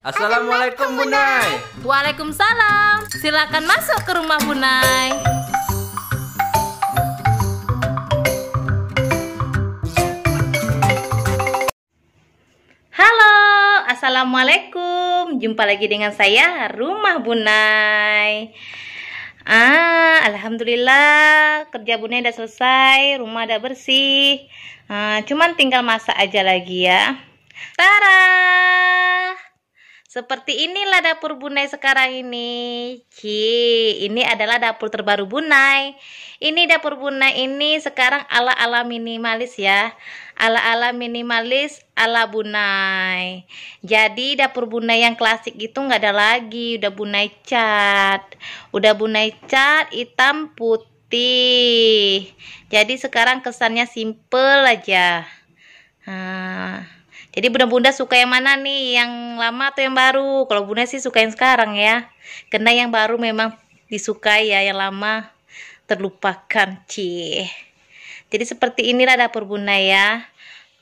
Assalamualaikum Bunai. Waalaikumsalam. Silakan masuk ke rumah Bunai. Halo, Assalamualaikum. Jumpa lagi dengan saya, Rumah Bunai. Ah, alhamdulillah kerja Bunai udah selesai, rumah udah bersih. Ah, cuman tinggal masak aja lagi ya. Tara! Seperti inilah dapur Bunai sekarang ini. Ci, ini adalah dapur terbaru Bunai. Ini dapur Bunai ini sekarang ala-ala minimalis ya. Ala-ala minimalis ala Bunai. Jadi dapur Bunai yang klasik itu nggak ada lagi, udah Bunai cat. Udah Bunai cat hitam putih. Jadi sekarang kesannya simple aja. Nah, jadi bunda-bunda suka yang mana nih? Yang lama atau yang baru? Kalau bunda sih suka yang sekarang ya. Karena yang baru memang disukai ya, yang lama terlupakan. Cih. Jadi seperti inilah dapur bunda ya.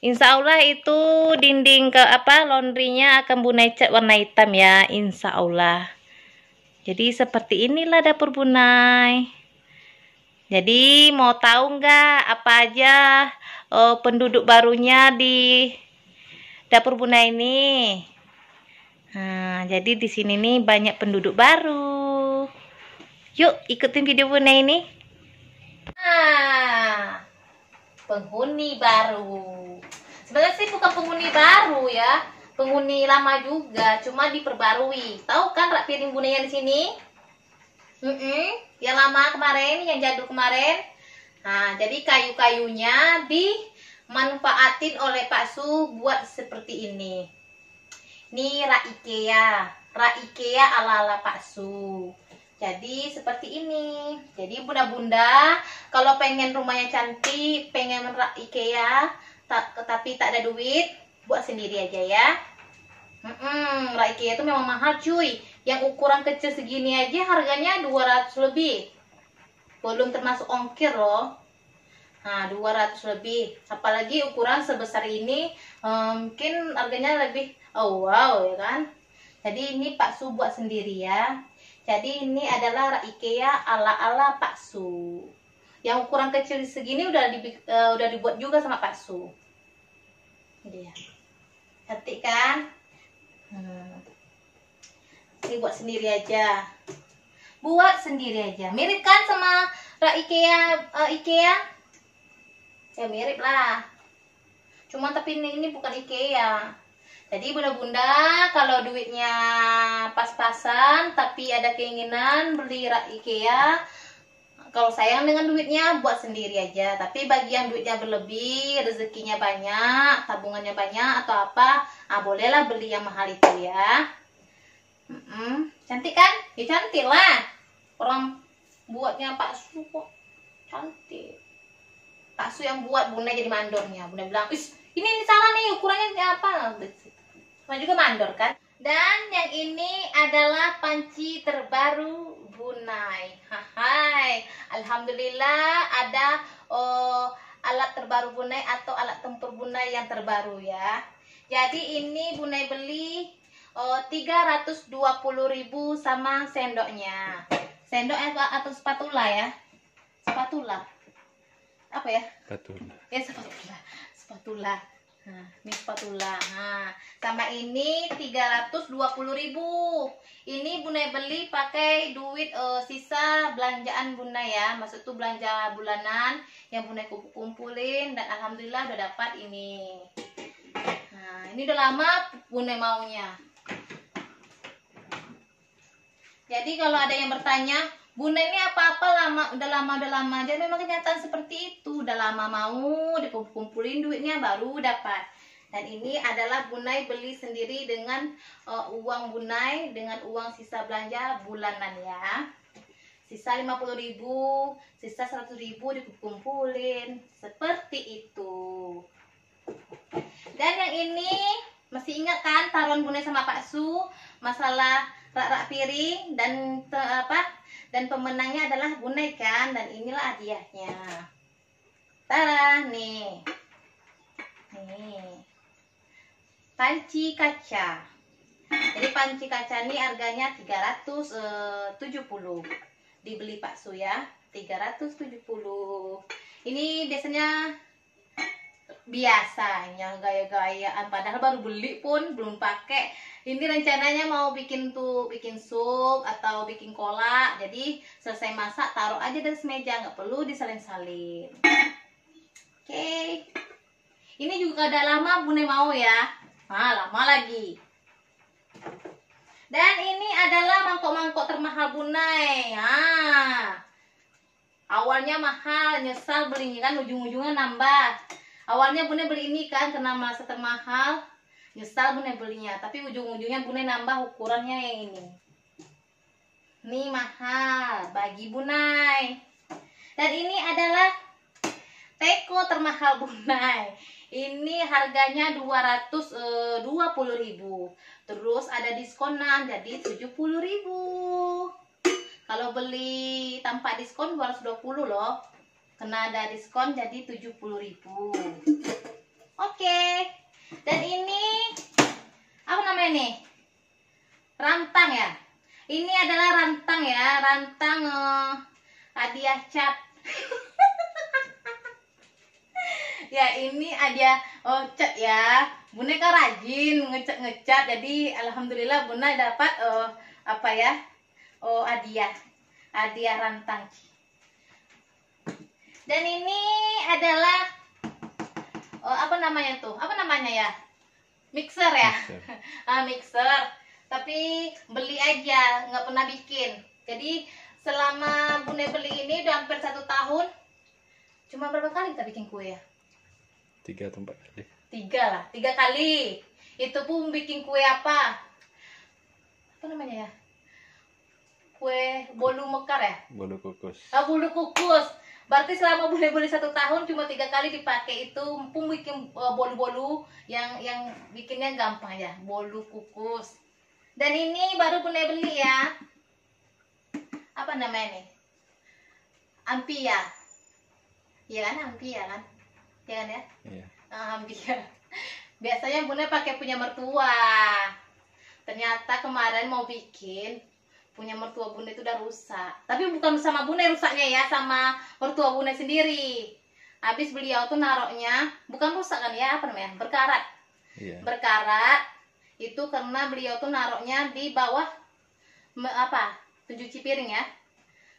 Insya Allah itu dinding ke apa laundrynya akan bunda cat warna hitam ya. Insya Allah. Jadi seperti inilah dapur bunai. Jadi mau tahu nggak apa aja oh, penduduk barunya di dapur Bunda ini. Nah, jadi di sini nih banyak penduduk baru. Yuk, ikutin video Bunda ini. Nah, penghuni baru. Sebenarnya sih bukan penghuni baru ya, penghuni lama juga, cuma diperbarui. Tahu kan rak piring Bunda yang di sini? Mm -mm, yang lama kemarin, yang jadul kemarin. Nah, jadi kayu-kayunya di manfaatin oleh Pak Su buat seperti ini. Ini rak IKEA, rak IKEA ala-ala Pak Su. Jadi seperti ini. Jadi bunda-bunda kalau pengen rumahnya cantik, pengen rak IKEA, tak, tapi tak ada duit, buat sendiri aja ya. Hmm, -mm, rak IKEA itu memang mahal cuy. Yang ukuran kecil segini aja harganya 200 lebih. Belum termasuk ongkir loh. Nah, 200 lebih. Apalagi ukuran sebesar ini um, mungkin harganya lebih oh wow ya kan. Jadi ini Pak Su buat sendiri ya. Jadi ini adalah IKEA ala-ala Pak Su. Yang ukuran kecil segini udah di, uh, udah dibuat juga sama Pak Su. Ini ya. Cantik kan? Hmm. Ini buat sendiri aja. Buat sendiri aja. Mirip kan sama rak IKEA uh, IKEA ya mirip lah. Cuma tapi ini, ini bukan IKEA. Jadi bunda-bunda kalau duitnya pas-pasan tapi ada keinginan beli rak IKEA kalau sayang dengan duitnya buat sendiri aja. Tapi bagi yang duitnya berlebih rezekinya banyak tabungannya banyak atau apa ah bolehlah beli yang mahal itu ya. Mm -mm. cantik kan? Ya cantik lah. Orang buatnya Pak Su kok cantik Pak Su yang buat bunda jadi mandornya bunda bilang Is, ini, ini salah nih ukurannya apa? Sama juga mandor kan. Dan yang ini adalah panci terbaru Bunai. Hai Alhamdulillah ada oh, alat terbaru Bunai atau alat tempur Bunai yang terbaru ya. Jadi ini Bunai beli oh, 320.000 sama sendoknya. Sendok atau spatula ya? Spatula apa ya? Spatula. Ya spatula. Spatula. Nah ini spatula. Nah sama ini 320.000 ini bunda beli pakai duit uh, sisa belanjaan bunda ya. Maksud tuh belanja bulanan yang bunda kumpulin dan alhamdulillah udah dapat ini. Nah ini udah lama bunda maunya. Jadi kalau ada yang bertanya Bunda ini apa-apa lama, udah lama, udah lama aja. Memang kenyataan seperti itu. Udah lama mau dikumpulin duitnya baru dapat. Dan ini adalah Bunai beli sendiri dengan uh, uang Bunai dengan uang sisa belanja bulanan ya. Sisa 50 ribu, sisa 100 ribu dikumpulin. Seperti itu. Dan yang ini masih ingat kan taruhan Bunai sama Pak Su masalah rak-rak piring dan apa dan pemenangnya adalah Bunai kan dan inilah hadiahnya Tara nih nih panci kaca Jadi panci kaca ini harganya 370. Dibeli Pak Su ya. 370. Ini biasanya biasanya gaya-gayaan padahal baru beli pun belum pakai. Ini rencananya mau bikin tuh bikin sup atau bikin kolak jadi selesai masak taruh aja di meja nggak perlu disalin-salin. Oke. Ini juga ada lama bune mau ya? Ah lama lagi. Dan ini adalah mangkok-mangkok termahal bunai ah. Awalnya mahal nyesal belinya kan ujung-ujungnya nambah awalnya bune beli ini kan karena merasa termahal nyesal bune belinya. Tapi ujung-ujungnya bune nambah ukurannya yang ini. Ini mahal bagi bunai. Dan ini adalah teko termahal bunai. Ini harganya 220.000 terus ada diskonan jadi 70.000 kalau beli tanpa diskon 220 loh kena ada diskon jadi 70.000 oke. Dan ini apa namanya nih? Rantang ya? Ini adalah rantang ya rantang uh, hadiah cat. Ya ini ada oh cat ya. Bunda kan rajin ngecat ngecat jadi alhamdulillah bunda dapat uh, apa ya? Oh hadiah. Hadiah rantang dan ini adalah oh, apa namanya tuh? Apa namanya ya? Mixer ya? Mixer. ah, mixer. Tapi beli aja, nggak pernah bikin. Jadi selama Bunda beli ini udah hampir satu tahun. Cuma berapa kali kita bikin kue ya? Tiga atau empat kali. Tiga lah, tiga kali. Itu pun bikin kue apa? Apa namanya ya? Kue bolu mekar ya? Bolu kukus. Ah, bolu kukus Berarti selama boleh-boleh satu tahun cuma tiga kali dipakai itu pun bikin uh, bolu-bolu yang yang bikinnya gampang ya, bolu kukus. Dan ini baru boleh beli ya. Apa namanya nih? Ampia. Iya kan ampia kan? Iya kan ya? Iya. Ah, ampia. Biasanya bunda pakai punya mertua. Ternyata kemarin mau bikin punya mertua bunda itu udah rusak. Tapi bukan sama bunda rusaknya ya sama mertua bunda sendiri. Habis beliau tuh naroknya bukan rusak kan ya apa namanya berkarat. Iya. berkarat itu karena beliau tuh naroknya di bawah me, apa pencuci piring ya.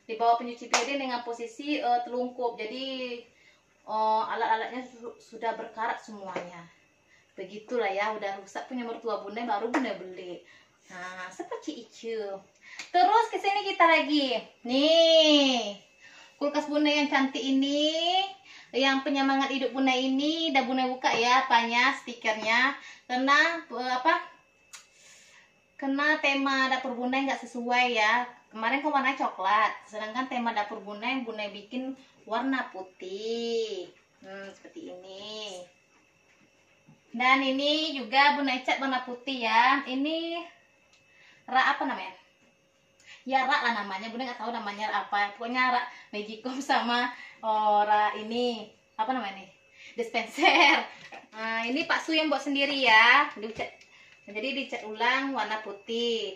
Di bawah pencuci piring dengan posisi uh, telungkup. Jadi uh, alat-alatnya su sudah berkarat semuanya. Begitulah ya udah rusak punya mertua bunda baru bunda beli. Nah seperti itu Terus ke sini kita lagi. Nih. Kulkas Bunda yang cantik ini, yang penyemangat hidup Bunda ini, udah Bunda buka ya apanya stikernya. Karena apa? Kena tema dapur Bunda nggak sesuai ya. Kemarin kan warna coklat, sedangkan tema dapur Bunda yang Bunda bikin warna putih. Hmm, seperti ini. Dan ini juga Bunda cat warna putih ya. Ini rak apa namanya? Ya rak lah namanya. Bunda nggak tahu namanya apa. Pokoknya rak magicom sama ora ini apa namanya nih? Dispenser. Nah ini Pak Su yang buat sendiri ya. Dicat jadi dicat ulang warna putih.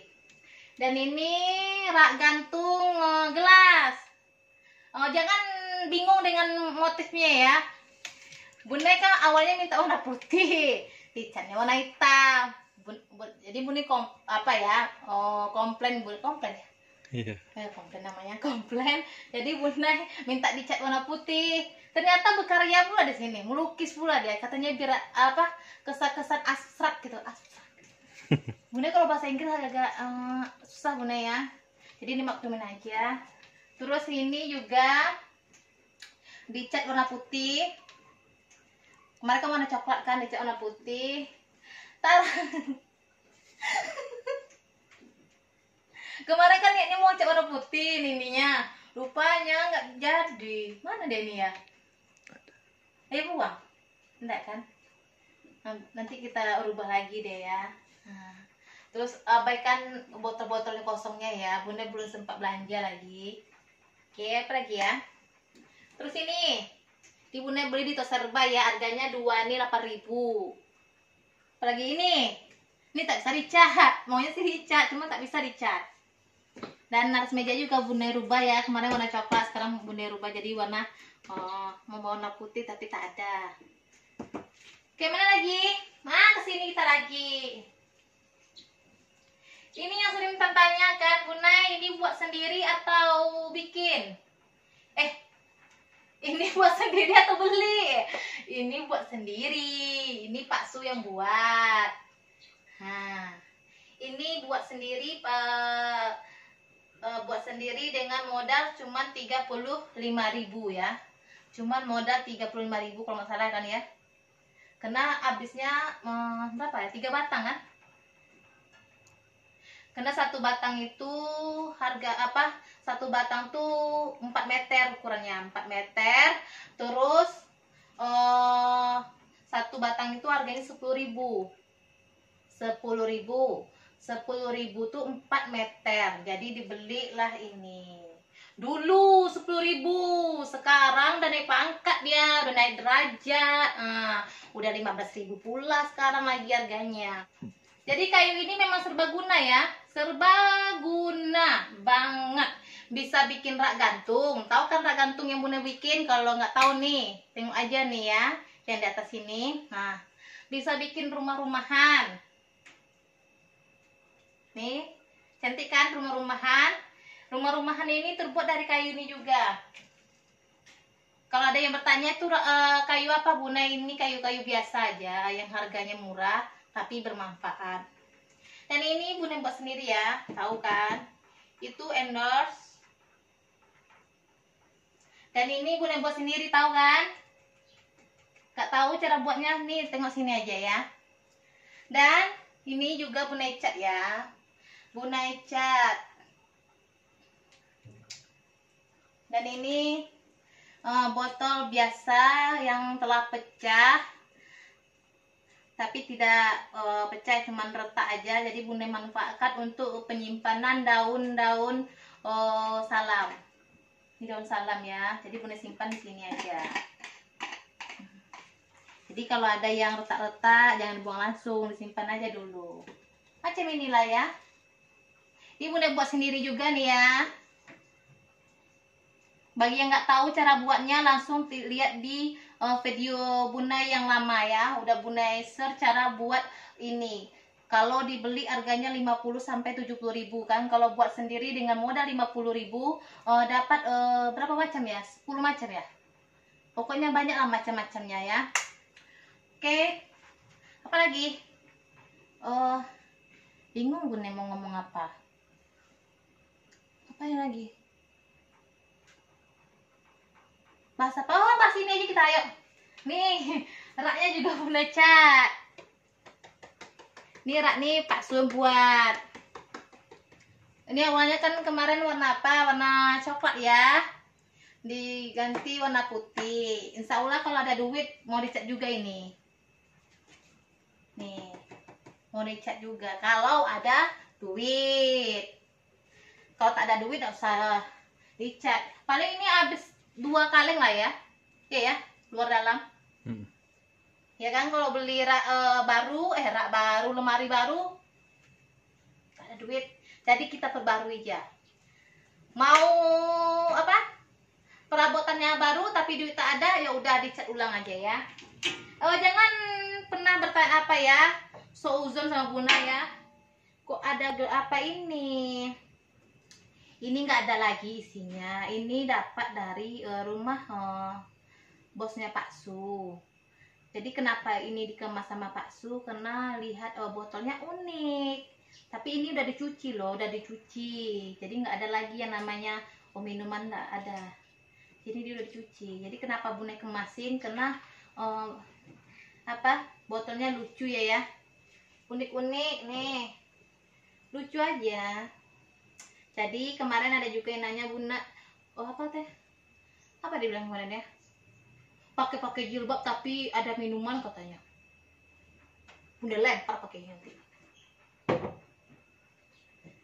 Dan ini rak gantung uh, gelas. Uh, jangan bingung dengan motifnya ya. Bunda kan awalnya minta warna putih. Dicatnya warna hitam. Bun, bun, jadi bunda kom, apa ya? Oh, komplain bunda komplain ya Iya. Eh, komplain namanya komplain. Jadi bunda minta dicat warna putih. Ternyata berkarya pula di sini, melukis pula dia. Katanya biar apa kesan-kesan abstrak gitu, abstrak. bunda kalau bahasa Inggris agak uh, susah bunda ya. Jadi ini maklumin aja. Terus ini juga dicat warna putih. Kemarin kan warna coklat kan, dicat warna putih. Tar kemarin kan niatnya mau cat warna putih ininya rupanya nggak jadi. Mana dia ini ya? Ayo buang. Enggak kan? Nanti kita rubah lagi deh ya. Nah, terus abaikan botol-botol kosongnya ya. Bunda belum sempat belanja lagi. Oke apa lagi ya? Terus ini di bunda beli di Toserba ya. Harganya dua ini 8000 apalagi ini? Ini tak bisa dicat. Maunya sih dicat cuma tak bisa dicat dan atas meja juga bunda rubah ya. Kemarin warna coklat sekarang bunda rubah jadi warna oh, mau warna putih tapi tak ada. Oke mana lagi? Nah ke sini kita lagi? Ini yang sering tanya kan bunda ini buat sendiri atau bikin? Eh ini buat sendiri atau beli? Ini buat sendiri. Ini Pak Su yang buat. Nah ini buat sendiri uh, uh, buat sendiri dengan modal cuma 35.000 ya. Cuman modal 35.000 kalau nggak salah kan ya. Karena habisnya uh, berapa ya? Tiga batang kan? Karena satu batang itu harga apa? Satu batang tuh 4 meter ukurannya 4 meter. Terus uh, satu batang itu harganya 10.000 10.000 10.000 tuh 4 meter. Jadi dibelilah ini. Dulu 10.000 sekarang udah naik pangkat dia udah naik derajat. Uh, udah 15.000 pula sekarang lagi harganya. Jadi kayu ini memang serbaguna ya. Serbaguna banget. Bisa bikin rak gantung. Tahu kan rak gantung yang bunda bikin? Kalau nggak tahu nih tengok aja nih ya yang di atas ini. Nah bisa bikin rumah-rumahan nih cantik kan rumah-rumahan? Rumah-rumahan ini terbuat dari kayu ini juga. Kalau ada yang bertanya tuh uh, kayu apa bunda? Ini kayu-kayu biasa aja yang harganya murah tapi bermanfaat. Dan ini bunda buat sendiri ya tahu kan? Itu endorse. Dan ini bunda buat sendiri tahu kan? Gak tahu cara buatnya? Nih tengok sini aja ya. Dan ini juga bunda cat ya bunda cat. Dan ini uh, botol biasa yang telah pecah. Tapi tidak uh, pecah cuman retak aja. Jadi bunda manfaatkan untuk penyimpanan daun-daun uh, salam. Ini daun salam ya. Jadi bunda simpan di sini aja. Jadi kalau ada yang retak-retak jangan dibuang langsung. Disimpan aja dulu. Macam inilah ya ini bunda buat sendiri juga nih ya. Bagi yang nggak tahu cara buatnya langsung lihat di uh, video bunda yang lama ya. Udah bunda share cara buat ini. Kalau dibeli harganya 50 sampai 70 ribu kan. Kalau buat sendiri dengan modal 50 ribu uh, dapat uh, berapa macam ya? 10 macam ya? Pokoknya banyak lah macam-macamnya ya. Oke. Apa lagi? Uh, bingung bunda mau ngomong apa apa yang lagi? Bahas apa oh bahas ini aja kita ayo. Nih raknya juga bunda cat nih rak nih pak Sul buat. Ini awalnya kan kemarin warna apa? Warna coklat ya. Diganti warna putih. Insya Allah kalau ada duit mau dicat juga ini. Nih mau dicat juga kalau ada duit kalau tak ada duit nggak usah dicat paling ini habis dua kaleng lah ya. Ya ya luar dalam. Hmm. ya kan kalau beli rak e, baru eh rak baru lemari baru ada duit. Jadi kita perbarui aja. Mau apa? Perabotannya baru tapi duit tak ada ya udah dicat ulang aja ya. Oh jangan pernah bertanya apa ya so uzon sama bunda ya. Kok ada apa ini ini nggak ada lagi isinya. Ini dapat dari uh, rumah uh, bosnya Pak Su. Jadi kenapa ini dikemas sama Pak Su? Karena lihat uh, botolnya unik. Tapi ini udah dicuci loh udah dicuci. Jadi nggak ada lagi yang namanya oh minuman nggak ada. Jadi dia udah dicuci. Jadi kenapa bunda kemasin? Karena uh, apa botolnya lucu ya ya. Unik-unik nih. Lucu aja jadi kemarin ada juga yang nanya bunda oh apa teh? Apa dia bilang kemarin ya? Pakai pakai jilbab tapi ada minuman katanya. Bunda lempar pakai nanti.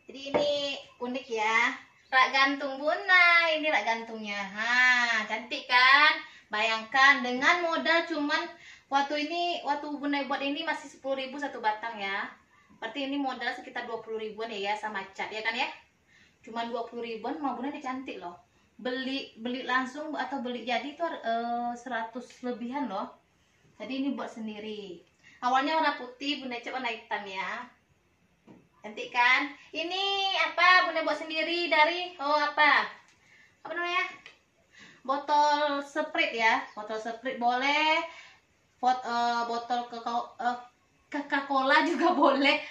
Jadi ini unik ya. Rak gantung bunda ini rak gantungnya. Ha cantik kan? Bayangkan dengan modal cuman waktu ini waktu bunda buat ini masih 10.000 satu batang ya. Berarti ini modal sekitar 20 ribuan ya ya sama cat ya kan ya cuma 20 ribuan udah cantik loh. Beli beli langsung atau beli jadi itu eh, 100 lebihan loh. Jadi ini buat sendiri. Awalnya warna putih bunda cat warna hitam ya. Cantik kan? Ini apa bunda buat sendiri dari oh apa? Apa namanya? Botol Sprite ya. Botol Sprite boleh. Bot, eh, botol kakao eh, Coca-Cola juga boleh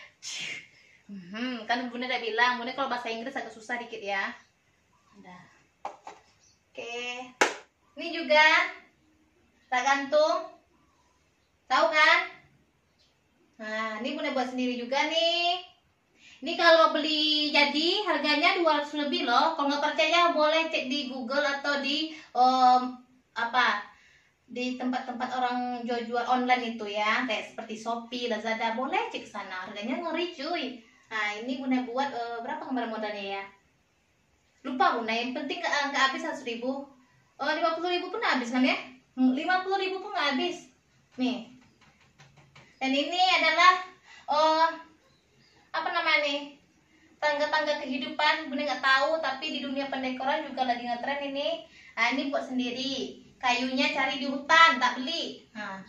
Hmm, kan bunda udah bilang bunda kalau bahasa Inggris agak susah dikit ya. Oke. Ini juga tak gantung. Tahu kan? Nah ini bunda buat sendiri juga nih. Ini kalau beli jadi harganya 200 lebih loh. Kalau nggak percaya boleh cek di Google atau di em, apa? Di tempat-tempat orang jual-jual online itu ya. Kayak seperti Shopee, Lazada. Boleh cek sana. Harganya ngeri cuy nah ini bunda buat eh, berapa kemarin modalnya ya? Lupa bunda yang penting nggak nggak habis seratus ribu. Oh lima puluh ribu pun habis kan ya? Lima puluh ribu pun nggak habis. Nih. Dan ini adalah oh apa namanya nih? Tangga-tangga kehidupan. Bunda nggak tahu tapi di dunia pendekoran juga lagi ngetren ini. Nah ini buat sendiri. Kayunya cari di hutan tak beli. Nah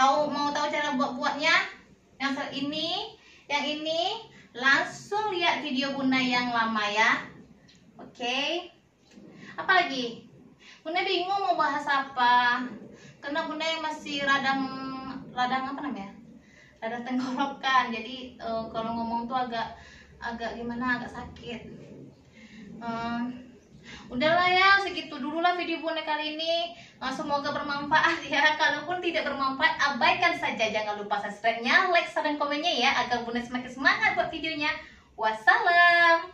tahu mau tahu cara buat buatnya yang ini yang ini langsung lihat video bunda yang lama ya. Oke. Apa lagi bunda bingung mau bahas apa. Karena bunda yang masih radang radang apa namanya? Radang tenggorokan. Jadi eh, kalau ngomong tuh agak agak gimana agak sakit. Hmm, udahlah ya segitu dulu lah video bunda kali ini Oh, semoga bermanfaat ya. Kalaupun tidak bermanfaat, abaikan saja. Jangan lupa subscribe-nya, like, share, dan komennya ya. Agar Bunda semakin semangat buat videonya. Wassalam.